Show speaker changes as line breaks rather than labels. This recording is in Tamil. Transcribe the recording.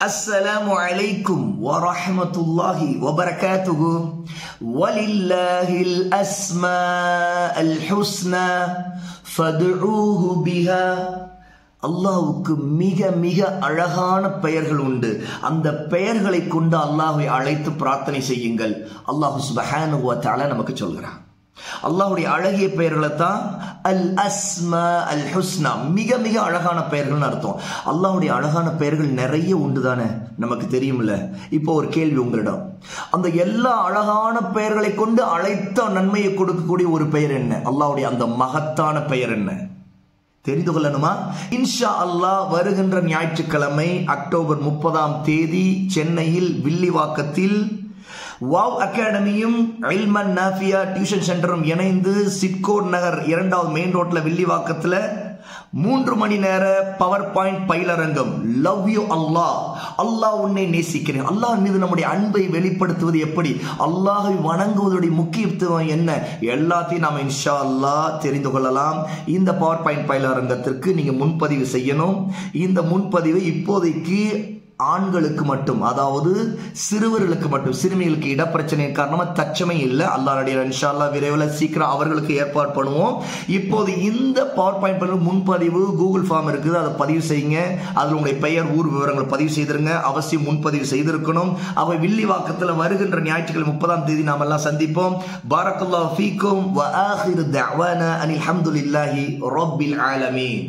السلام عليكم ورحمة الله وبركاته ولله الأسماء الحسنى فادعوه بها அல்லாஹுக்கு மிக மிக அழகான பெயர்கள் உண்டு அந்த பெயர்களை கொண்டு அல்லாஹை அழைத்து பிரார்த்தனை செய்யுங்கள் அல்லாஹு சுபஹானுவத்தால நமக்கு சொல்கிறான் அல்லாஹுடைய அழகிய பெயர்களை தான் அல் அஸ்மா அல் ஹுஸ்னா மிக மிக அழகான பெயர்கள்னு அர்த்தம். அல்லாஹுடைய அழகான பெயர்கள் நிறைய உண்டு தானே நமக்கு தெரியும்ல. இப்போ ஒரு கேள்வி உங்களிடம். அந்த எல்லா அழகான பெயர்களை கொண்டு அழைத்த நன்மையை கொடுக்கக்கூடிய ஒரு பெயர் என்ன? அல்லாஹுடைய அந்த மகத்தான பெயர் என்ன? தெரிந்து கொள்ளணுமா? இன்ஷா அல்லாஹ் வருகின்ற ஞாயிற்றுக்கிழமை அக்டோபர் முப்பதாம் தேதி சென்னையில் வில்லிவாக்கத்தில் வாவ் அகாடமியும் இல்மன் நாஃபியா டியூஷன் சென்டரும் இணைந்து சிட்கோட் நகர் இரண்டாவது மெயின் ரோட்ல வில்லிவாக்கத்தில் மூன்று மணி நேர பவர் பாயிண்ட் பயிலரங்கம். லவ் யூ அல்லாஹ் அல்லாஹ் உன்னை நேசிக்கிறேன். அல்லாஹ் மீது நம்முடைய அன்பை வெளிப்படுத்துவது எப்படி? அல்லாஹை வணங்குவதுடைய முக்கியத்துவம் என்ன? எல்லாத்தையும் நாம் இன்ஷா அல்லாஹ் தெரிந்து கொள்ளலாம். இந்த பவர் பாயிண்ட் பயிலரங்கத்திற்கு நீங்கள் முன்பதிவு செய்யணும். இந்த முன்பதிவு இப்போதைக்கு ஆண்களுக்கு மட்டும் அதாவது சிறுவர்களுக்கு மட்டும் சிறுமிகளுக்கு இடப்பிரச்சனை காரணமாக தச்சமே இல்லை. அல்லாஹ் இன்ஷால்லா விரைவில் சீக்கிரம் அவர்களுக்கு ஏற்பாடு பண்ணுவோம். இப்போது இந்த பவர் பாயிண்ட் பண்ண முன்பதிவு கூகுள் ஃபார்ம் இருக்குது. அதை பதிவு செய்யுங்க. அதில் உங்களுடைய பெயர் ஊர் விவரங்களை பதிவு செய்திருங்க. அவசியம் முன்பதிவு செய்திருக்கணும். அவை வில்லிவாக்கத்தில் வருகின்ற ஞாயிற்றுக்கிழமை முப்பதாம் தேதி நாம் எல்லாம் சந்திப்போம். பாரக்குல்லா ஃபீக்கும். வ ஆஹிரு தஅவானா அனில் ஹம்துலில்லாஹி ரப்பில் ஆலமீன்.